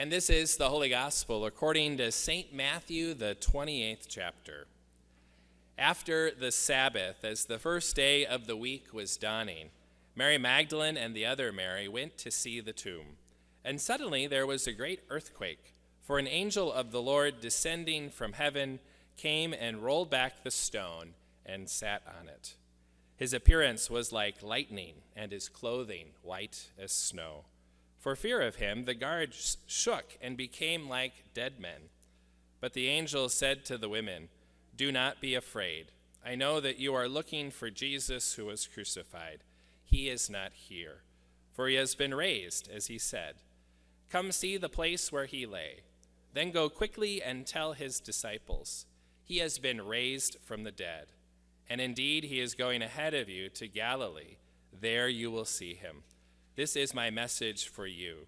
And this is the Holy Gospel according to St. Matthew, the 28th chapter. After the Sabbath, as the first day of the week was dawning, Mary Magdalene and the other Mary went to see the tomb. And suddenly there was a great earthquake, for an angel of the Lord descending from heaven came and rolled back the stone and sat on it. His appearance was like lightning, and his clothing white as snow. For fear of him, the guards shook and became like dead men. But the angel said to the women, Do not be afraid. I know that you are looking for Jesus who was crucified. He is not here, for he has been raised, as he said. Come see the place where he lay. Then go quickly and tell his disciples, He has been raised from the dead. And indeed, he is going ahead of you to Galilee. There you will see him. This is my message for you.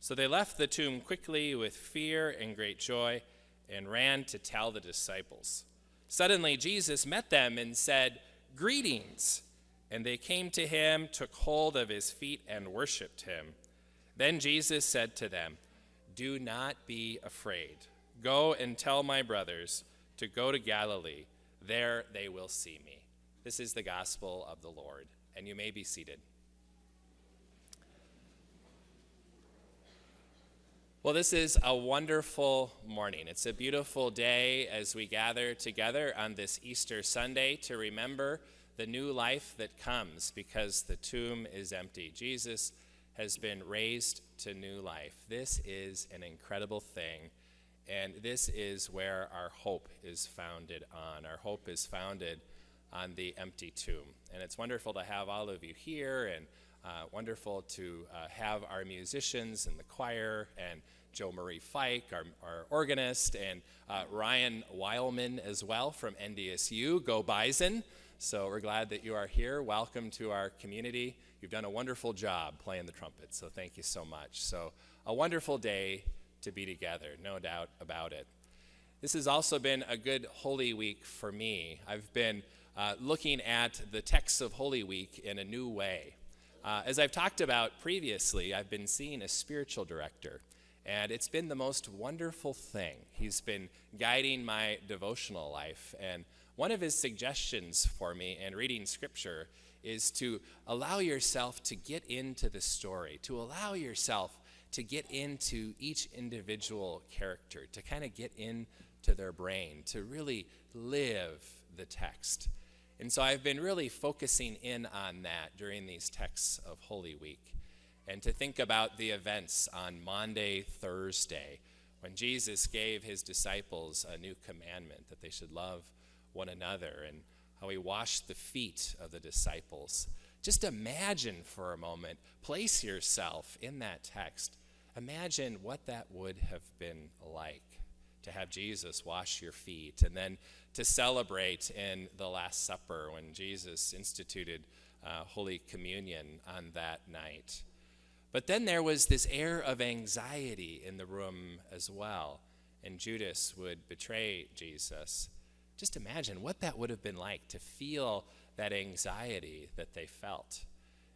So they left the tomb quickly with fear and great joy and ran to tell the disciples. Suddenly, Jesus met them and said, Greetings. And they came to him, took hold of his feet, and worshiped him. Then Jesus said to them, Do not be afraid. Go and tell my brothers to go to Galilee there they will see me. This is the gospel of the Lord, and you may be seated. Well, this is a wonderful morning. It's a beautiful day as we gather together on this Easter Sunday to remember the new life that comes because the tomb is empty. Jesus has been raised to new life. This is an incredible thing and this is where our hope is founded on. Our hope is founded on the empty tomb. And it's wonderful to have all of you here and uh, wonderful to uh, have our musicians and the choir and Joe Marie Fike, our, our organist, and uh, Ryan Weilman as well from NDSU. Go Bison. So we're glad that you are here. Welcome to our community. You've done a wonderful job playing the trumpet, so thank you so much. So, a wonderful day to be together, no doubt about it. This has also been a good Holy Week for me. I've been uh, looking at the texts of Holy Week in a new way. Uh, as I've talked about previously, I've been seeing a spiritual director, and it's been the most wonderful thing. He's been guiding my devotional life, and one of his suggestions for me in reading scripture is to allow yourself to get into the story, to allow yourself to get into each individual character, to kind of get into their brain, to really live the text. And so I've been really focusing in on that during these texts of Holy Week. And to think about the events on Monday, Thursday, when Jesus gave his disciples a new commandment that they should love one another, and how he washed the feet of the disciples. Just imagine for a moment, place yourself in that text Imagine what that would have been like to have Jesus wash your feet and then to celebrate in the Last Supper when Jesus instituted uh, Holy Communion on that night. But then there was this air of anxiety in the room as well, and Judas would betray Jesus. Just imagine what that would have been like to feel that anxiety that they felt.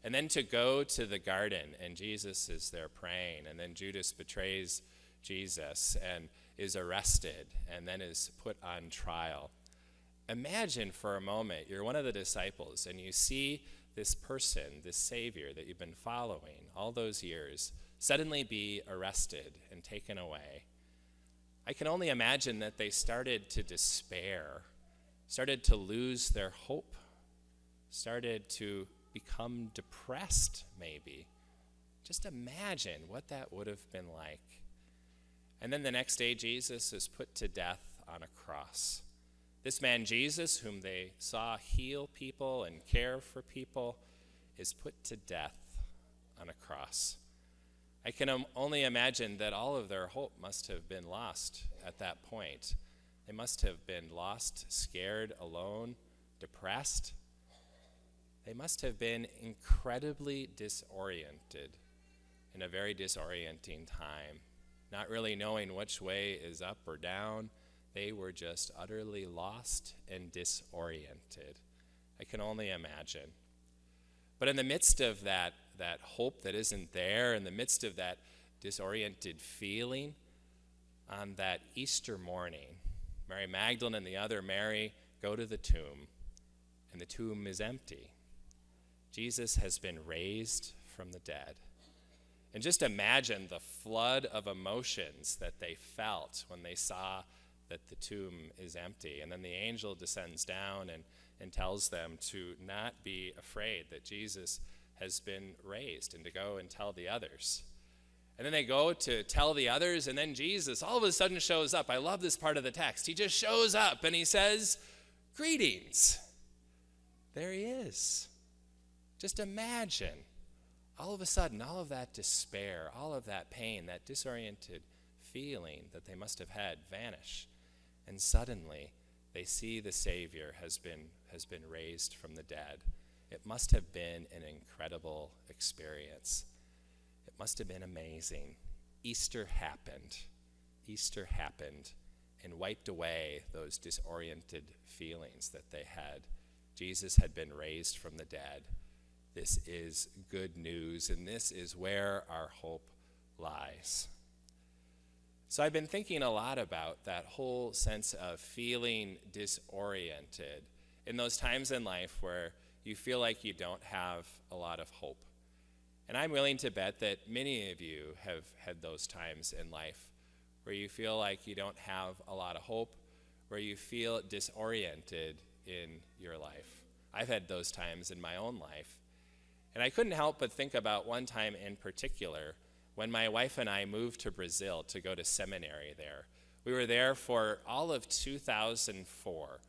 And then to go to the garden, and Jesus is there praying, and then Judas betrays Jesus and is arrested and then is put on trial. Imagine for a moment you're one of the disciples and you see this person, this Savior that you've been following all those years, suddenly be arrested and taken away. I can only imagine that they started to despair, started to lose their hope, started to become depressed, maybe. Just imagine what that would have been like. And then the next day, Jesus is put to death on a cross. This man, Jesus, whom they saw heal people and care for people, is put to death on a cross. I can only imagine that all of their hope must have been lost at that point. They must have been lost, scared, alone, depressed. They must have been incredibly disoriented in a very disorienting time, not really knowing which way is up or down. They were just utterly lost and disoriented. I can only imagine. But in the midst of that, that hope that isn't there, in the midst of that disoriented feeling on that Easter morning. Mary Magdalene and the other Mary go to the tomb, and the tomb is empty. Jesus has been raised from the dead. And just imagine the flood of emotions that they felt when they saw that the tomb is empty. And then the angel descends down and, and tells them to not be afraid that Jesus has been raised and to go and tell the others. And then they go to tell the others, and then Jesus all of a sudden shows up. I love this part of the text. He just shows up and he says, Greetings. There he is. Just imagine all of a sudden, all of that despair, all of that pain, that disoriented feeling that they must have had vanish. And suddenly, they see the Savior has been, has been raised from the dead. It must have been an incredible experience. It must have been amazing. Easter happened. Easter happened and wiped away those disoriented feelings that they had. Jesus had been raised from the dead. This is good news, and this is where our hope lies. So I've been thinking a lot about that whole sense of feeling disoriented in those times in life where you feel like you don't have a lot of hope. And I'm willing to bet that many of you have had those times in life where you feel like you don't have a lot of hope, where you feel disoriented in your life. I've had those times in my own life. And I couldn't help but think about one time in particular when my wife and I moved to Brazil to go to seminary there. We were there for all of 2004.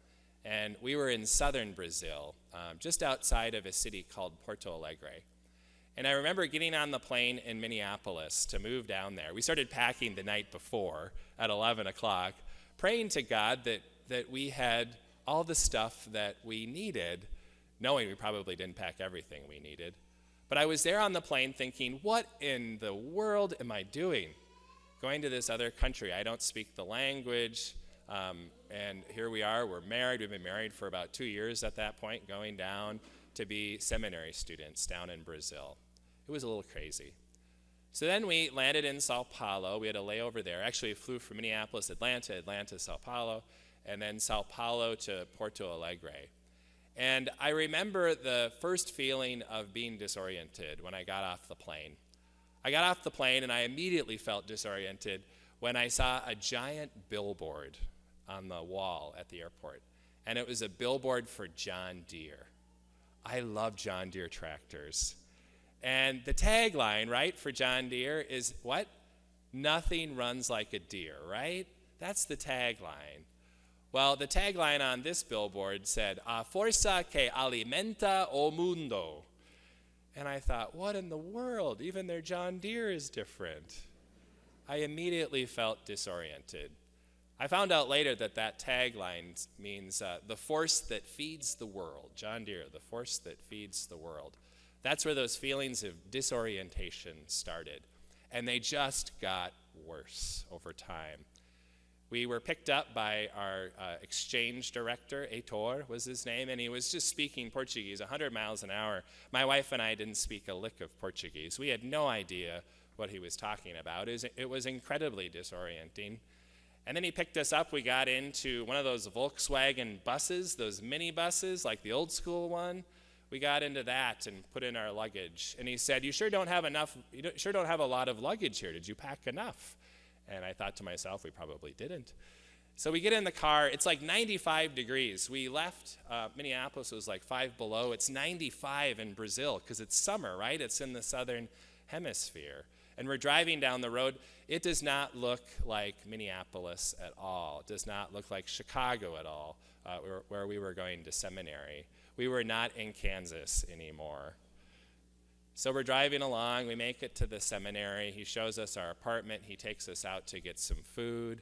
And we were in southern Brazil, um, just outside of a city called Porto Alegre. And I remember getting on the plane in Minneapolis to move down there. We started packing the night before at 11 o'clock, praying to God that, that we had all the stuff that we needed, knowing we probably didn't pack everything we needed. But I was there on the plane thinking, what in the world am I doing? Going to this other country. I don't speak the language. Um, and here we are, we're married. We've been married for about two years at that point, going down to be seminary students down in Brazil. It was a little crazy. So then we landed in Sao Paulo. We had a layover there. Actually, flew from Minneapolis, Atlanta, Atlanta, Sao Paulo, and then Sao Paulo to Porto Alegre. And I remember the first feeling of being disoriented when I got off the plane. I got off the plane and I immediately felt disoriented when I saw a giant billboard on the wall at the airport. And it was a billboard for John Deere. I love John Deere tractors. And the tagline, right, for John Deere is what? Nothing runs like a Deere, right? That's the tagline. Well, the tagline on this billboard said, A forza que alimenta o mundo. And I thought, what in the world? Even their John Deere is different. I immediately felt disoriented. I found out later that that tagline means uh, the force that feeds the world. John Deere, the force that feeds the world. That's where those feelings of disorientation started. And they just got worse over time. We were picked up by our uh, exchange director, Heitor was his name, and he was just speaking Portuguese 100 miles an hour. My wife and I didn't speak a lick of Portuguese. We had no idea what he was talking about. It was, it was incredibly disorienting. And then he picked us up. We got into one of those Volkswagen buses, those mini buses, like the old school one. We got into that and put in our luggage. And he said, "You sure don't have enough? You sure don't have a lot of luggage here. Did you pack enough?" And I thought to myself, we probably didn't. So we get in the car. It's like 95 degrees. We left uh, Minneapolis. It was like five below. It's 95 in Brazil because it's summer, right? It's in the southern hemisphere. And we're driving down the road. It does not look like Minneapolis at all. It does not look like Chicago at all, uh, where we were going to seminary. We were not in Kansas anymore. So we're driving along. We make it to the seminary. He shows us our apartment. He takes us out to get some food.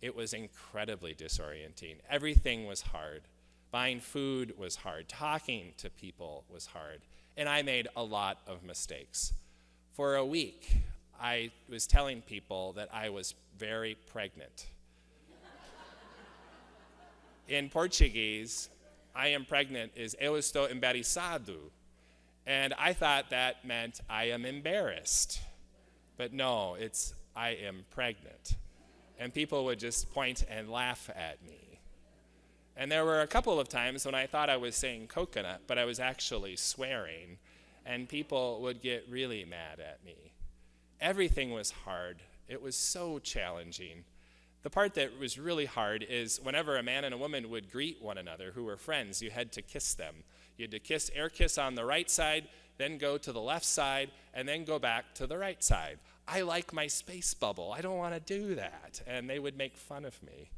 It was incredibly disorienting. Everything was hard. Buying food was hard. Talking to people was hard. And I made a lot of mistakes. For a week, I was telling people that I was very pregnant. In Portuguese, I am pregnant is eu estou embarazado, and I thought that meant I am embarrassed. But no, it's, I am pregnant. And people would just point and laugh at me. And there were a couple of times when I thought I was saying coconut, but I was actually swearing, and people would get really mad at me. Everything was hard, it was so challenging. The part that was really hard is whenever a man and a woman would greet one another who were friends, you had to kiss them. You had to kiss, air kiss on the right side, then go to the left side, and then go back to the right side. I like my space bubble. I don't want to do that. And they would make fun of me.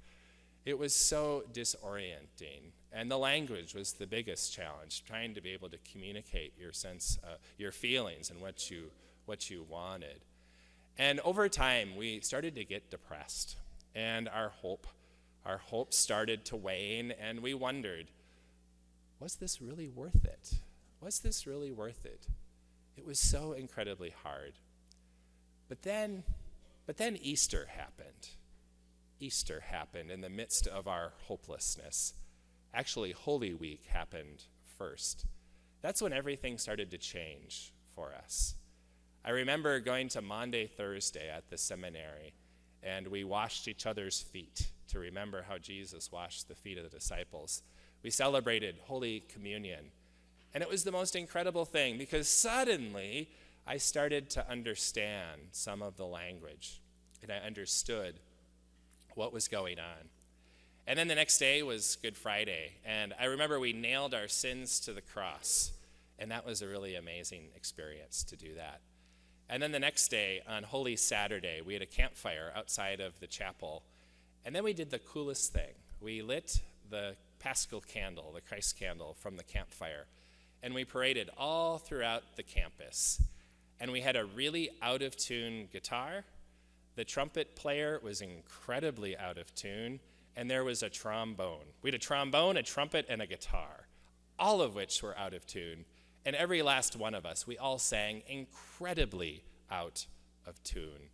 It was so disorienting. And the language was the biggest challenge, trying to be able to communicate your sense, uh, your feelings, and what you, what you wanted. And over time, we started to get depressed, and our hope, our hope started to wane, and we wondered, was this really worth it? Was this really worth it? It was so incredibly hard. But then, but then Easter happened. Easter happened in the midst of our hopelessness. Actually, Holy Week happened first. That's when everything started to change for us. I remember going to Maundy Thursday at the seminary, and we washed each other's feet to remember how Jesus washed the feet of the disciples. We celebrated Holy Communion. And it was the most incredible thing because suddenly I started to understand some of the language, and I understood what was going on. And then the next day was Good Friday, and I remember we nailed our sins to the cross, and that was a really amazing experience to do that. And then the next day, on Holy Saturday, we had a campfire outside of the chapel, and then we did the coolest thing. We lit the paschal candle, the Christ candle, from the campfire, and we paraded all throughout the campus. And we had a really out of tune guitar the trumpet player was incredibly out of tune, and there was a trombone. We had a trombone, a trumpet, and a guitar, all of which were out of tune. And every last one of us, we all sang incredibly out of tune.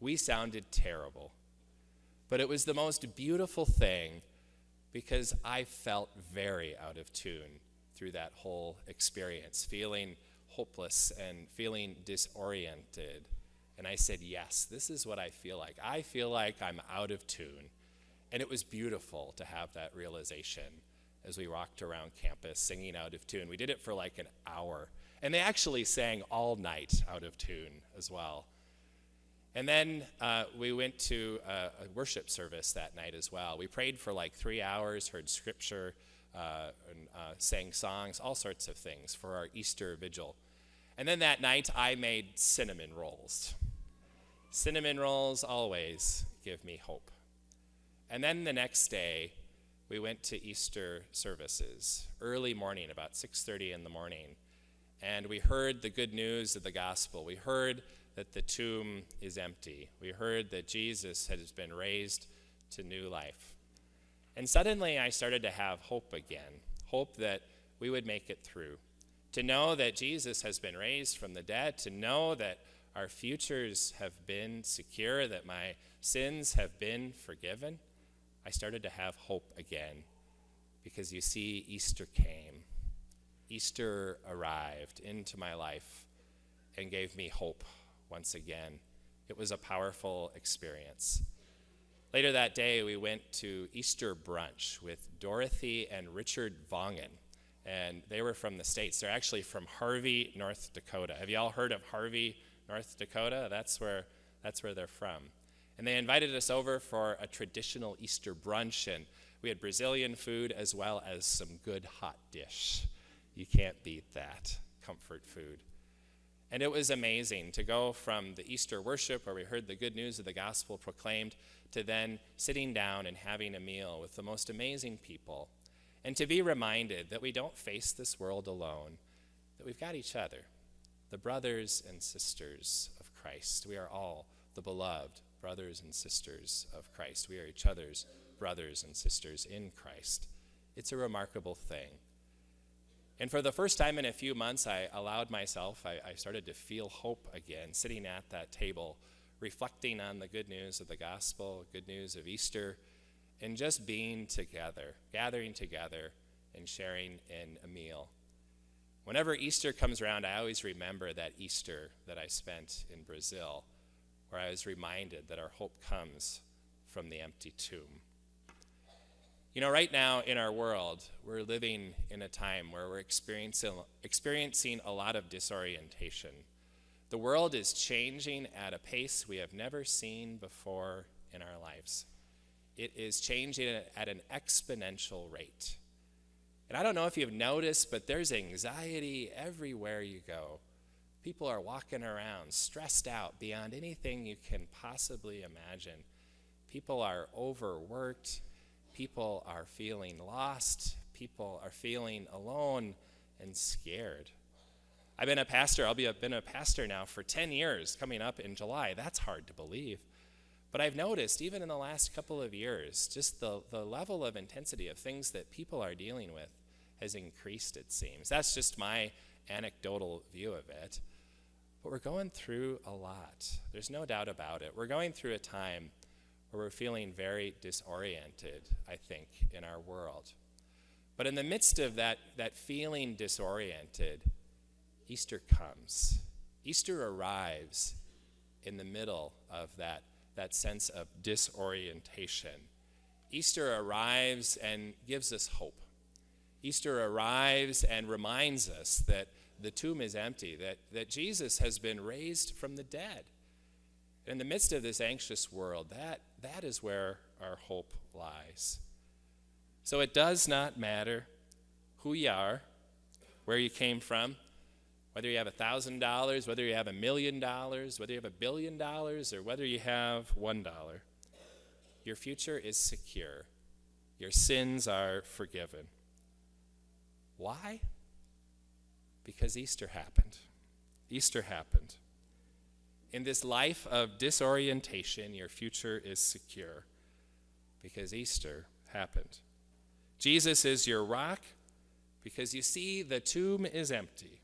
We sounded terrible. But it was the most beautiful thing because I felt very out of tune through that whole experience, feeling hopeless and feeling disoriented. And I said, Yes, this is what I feel like. I feel like I'm out of tune. And it was beautiful to have that realization as we walked around campus singing out of tune. We did it for like an hour. And they actually sang all night out of tune as well. And then uh, we went to a, a, worship service that night as well. We prayed for like three hours, heard scripture, uh, and, uh, sang songs, all sorts of things for our Easter vigil. And then that night, I made cinnamon rolls. Cinnamon rolls always give me hope. And then the next day, we went to Easter services, early morning, about 6:30 in the morning, and we heard the good news of the gospel. We heard that the tomb is empty. We heard that Jesus has been raised to new life. And suddenly I started to have hope again, hope that we would make it through. To know that Jesus has been raised from the dead, to know that our futures have been secure, that my sins have been forgiven, I started to have hope again. Because you see, Easter came. Easter arrived into my life and gave me hope once again. It was a powerful experience. Later that day, we went to Easter brunch with Dorothy and Richard Vongen. And they were from the States. They're actually from Harvey, North Dakota. Have you all heard of Harvey, North Dakota. That's where, that's where they're from. And they invited us over for a traditional Easter brunch, and we had Brazilian food as well as some good hot dish. You can't beat that comfort food. And it was amazing to go from the Easter worship where we heard the good news of the gospel proclaimed to then sitting down and having a meal with the most amazing people. And to be reminded that we don't face this world alone, that we've got each other the brothers and sisters of Christ. We are all the beloved brothers and sisters of Christ. We are each other's brothers and sisters in Christ. It's a remarkable thing. And for the first time in a few months, I allowed myself, I, I, started to feel hope again, sitting at that table, reflecting on the good news of the gospel, good news of Easter, and just being together, gathering together and sharing in a meal. Whenever Easter comes around, I always remember that Easter that I spent in Brazil, where I was reminded that our hope comes from the empty tomb. You know, right now in our world, we're living in a time where we're experiencing, experiencing a lot of disorientation. The world is changing at a pace we have never seen before in our lives. It is changing at an exponential rate. And I don't know if you've noticed, but there's anxiety everywhere you go. People are walking around stressed out beyond anything you can possibly imagine. People are overworked. People are feeling lost. People are feeling alone and scared. I've been a pastor, I'll be a, been a pastor now for 10 years coming up in July. That's hard to believe. But I've noticed, even in the last couple of years, just the, the level of intensity of things that people are dealing with has increased, it seems. That's just my anecdotal view of it. But we're going through a lot. There's no doubt about it. We're going through a time where we're feeling very disoriented, I think, in our world. But in the midst of that, that feeling disoriented, Easter comes. Easter arrives in the middle of that, that sense of disorientation. Easter arrives and gives us hope. Easter arrives and reminds us that the tomb is empty, that, that Jesus has been raised from the dead. In the midst of this anxious world, that, that is where our hope lies. So it does not matter who you are, where you came from, whether you have $1,000, whether you have a million dollars, whether you have a billion dollars, or whether you have $1. Your future is secure. Your sins are forgiven. Why? Because Easter happened. Easter happened. In this life of disorientation, your future is secure because Easter happened. Jesus is your rock because you see the tomb is empty.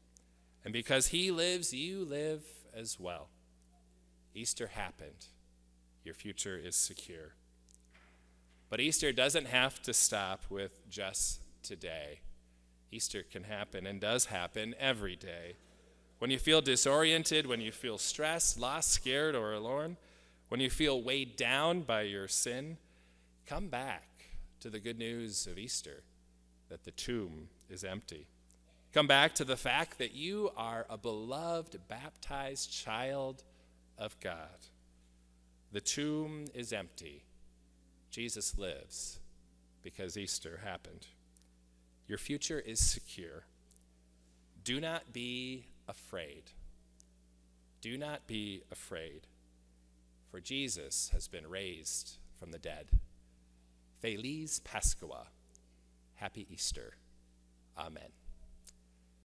And because he lives, you live as well. Easter happened. Your future is secure. But Easter doesn't have to stop with just today. Easter can happen and does happen every day. When you feel disoriented, when you feel stressed, lost, scared, or alone, when you feel weighed down by your sin, come back to the good news of Easter that the tomb is empty. Come back to the fact that you are a beloved, baptized child of God. The tomb is empty. Jesus lives because Easter happened. Your future is secure. Do not be afraid. Do not be afraid, for Jesus has been raised from the dead. Feliz Pascua. Happy Easter. Amen.